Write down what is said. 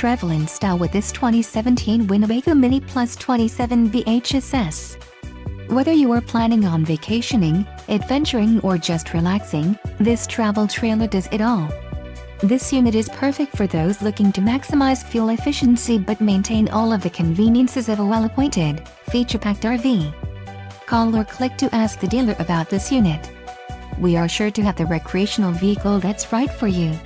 Travel in style with this 2017 Winnebago Minnie Plus 27 BHSS. Whether you are planning on vacationing, adventuring or just relaxing, this travel trailer does it all. This unit is perfect for those looking to maximize fuel efficiency but maintain all of the conveniences of a well-appointed, feature-packed RV. Call or click to ask the dealer about this unit. We are sure to have the recreational vehicle that's right for you.